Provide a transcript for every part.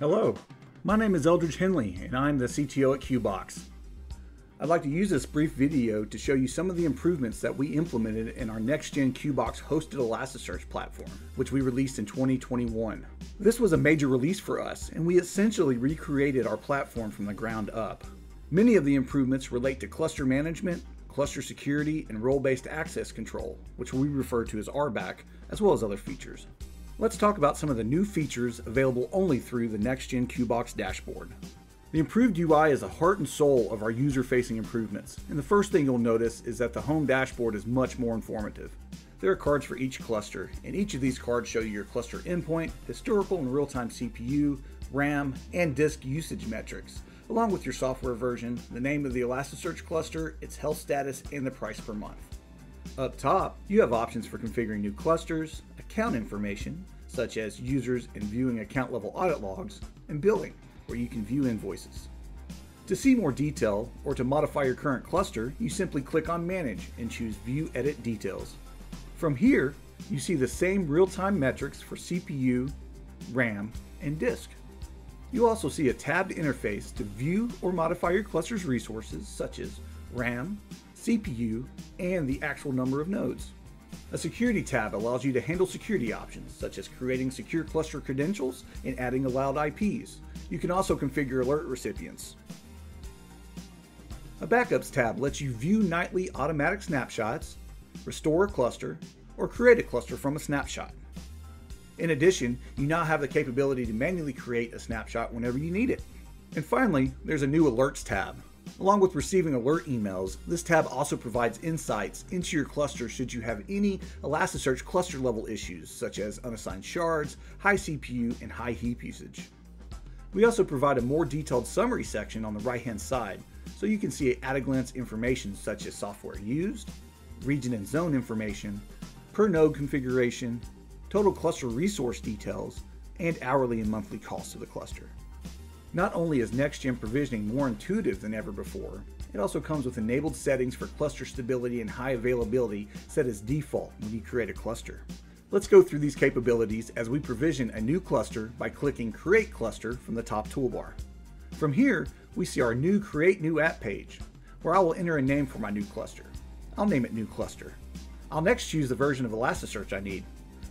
Hello, my name is Eldridge Henley and I'm the CTO at QBox. I'd like to use this brief video to show you some of the improvements that we implemented in our next-gen QBox hosted Elasticsearch platform, which we released in 2021. This was a major release for us, and we essentially recreated our platform from the ground up. Many of the improvements relate to cluster management, cluster security, and role-based access control, which we refer to as RBAC, as well as other features. Let's talk about some of the new features available only through the next-gen QBox dashboard. The improved UI is the heart and soul of our user-facing improvements, and the first thing you'll notice is that the home dashboard is much more informative. There are cards for each cluster, and each of these cards show you your cluster endpoint, historical and real-time CPU, RAM, and disk usage metrics, along with your software version, the name of the Elasticsearch cluster, its health status, and the price per month. Up top, you have options for configuring new clusters, account information, such as users and viewing account level audit logs, and billing, where you can view invoices. To see more detail or to modify your current cluster, you simply click on Manage and choose View Edit Details. From here, you see the same real-time metrics for CPU, RAM, and disk. You also see a tabbed interface to view or modify your cluster's resources such as RAM, CPU, and the actual number of nodes. A security tab allows you to handle security options, such as creating secure cluster credentials and adding allowed IPs. You can also configure alert recipients. A Backups tab lets you view nightly automatic snapshots, restore a cluster, or create a cluster from a snapshot. In addition, you now have the capability to manually create a snapshot whenever you need it. And finally, there's a new Alerts tab. Along with receiving alert emails, this tab also provides insights into your cluster should you have any Elasticsearch cluster level issues, such as unassigned shards, high CPU, and high heap usage. We also provide a more detailed summary section on the right hand side, so you can see at a glance information such as software used, region and zone information, per node configuration, total cluster resource details, and hourly and monthly costs of the cluster. Not only is next-gen provisioning more intuitive than ever before, it also comes with enabled settings for cluster stability and high availability set as default when you create a cluster. Let's go through these capabilities as we provision a new cluster by clicking Create Cluster from the top toolbar. From here, we see our new Create New App page, where I will enter a name for my new cluster. I'll name it New Cluster. I'll next choose the version of Elasticsearch I need.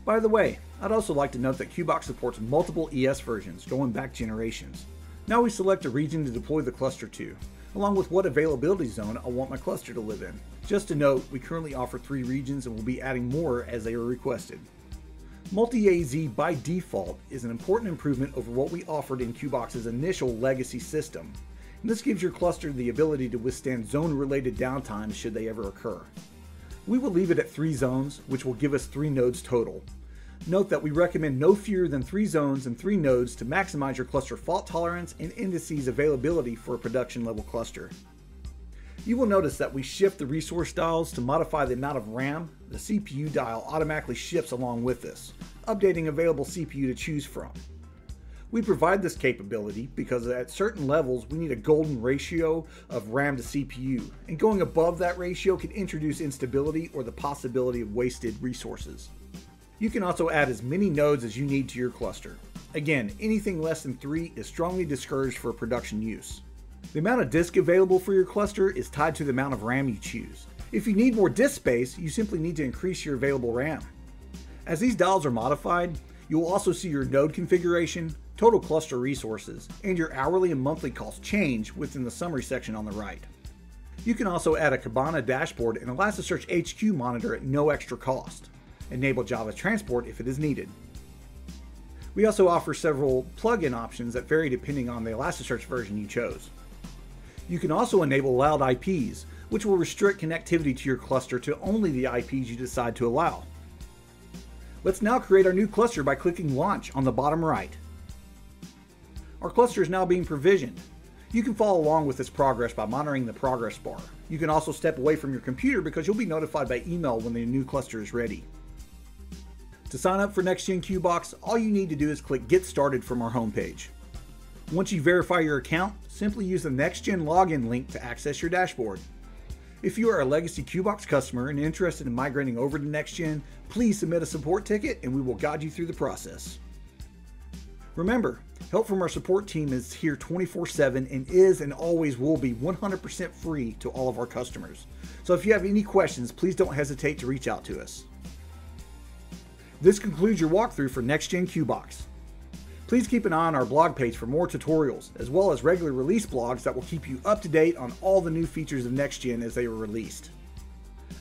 By the way, I'd also like to note that QBox supports multiple ES versions going back generations. Now we select a region to deploy the cluster to, along with what availability zone I want my cluster to live in. Just to note, we currently offer three regions and will be adding more as they are requested. Multi-AZ by default is an important improvement over what we offered in QBox's initial legacy system. And this gives your cluster the ability to withstand zone-related downtime should they ever occur. We will leave it at three zones, which will give us three nodes total. Note that we recommend no fewer than three zones and three nodes to maximize your cluster fault tolerance and indices availability for a production level cluster. You will notice that we shift the resource dials to modify the amount of RAM. The CPU dial automatically shifts along with this, updating available CPU to choose from. We provide this capability because at certain levels we need a golden ratio of RAM to CPU, and going above that ratio can introduce instability or the possibility of wasted resources. You can also add as many nodes as you need to your cluster. Again, anything less than 3 is strongly discouraged for production use. The amount of disk available for your cluster is tied to the amount of RAM you choose. If you need more disk space, you simply need to increase your available RAM. As these dials are modified, you will also see your node configuration, total cluster resources, and your hourly and monthly costs change within the summary section on the right. You can also add a Kibana dashboard and Elasticsearch HQ monitor at no extra cost. Enable Java Transport if it is needed. We also offer several plugin options that vary depending on the Elasticsearch version you chose. You can also enable allowed IPs, which will restrict connectivity to your cluster to only the IPs you decide to allow. Let's now create our new cluster by clicking Launch on the bottom right. Our cluster is now being provisioned. You can follow along with this progress by monitoring the progress bar. You can also step away from your computer because you'll be notified by email when the new cluster is ready. To sign up for NextGen QBox, all you need to do is click Get Started from our homepage. Once you verify your account, simply use the NextGen login link to access your dashboard. If you are a legacy QBox customer and interested in migrating over to NextGen, please submit a support ticket and we will guide you through the process. Remember, Help from our support team is here 24 7 and is and always will be 100% free to all of our customers. So if you have any questions, please don't hesitate to reach out to us. This concludes your walkthrough for Next Gen QBox. Please keep an eye on our blog page for more tutorials, as well as regular release blogs that will keep you up to date on all the new features of Next Gen as they are released.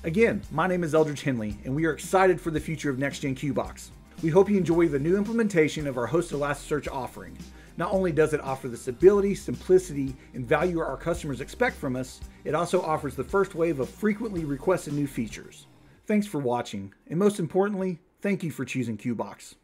Again, my name is Eldridge Henley, and we are excited for the future of Next Gen QBox. We hope you enjoy the new implementation of our hosted Elasticsearch offering. Not only does it offer the stability, simplicity, and value our customers expect from us, it also offers the first wave of frequently requested new features. Thanks for watching, and most importantly, thank you for choosing QBox.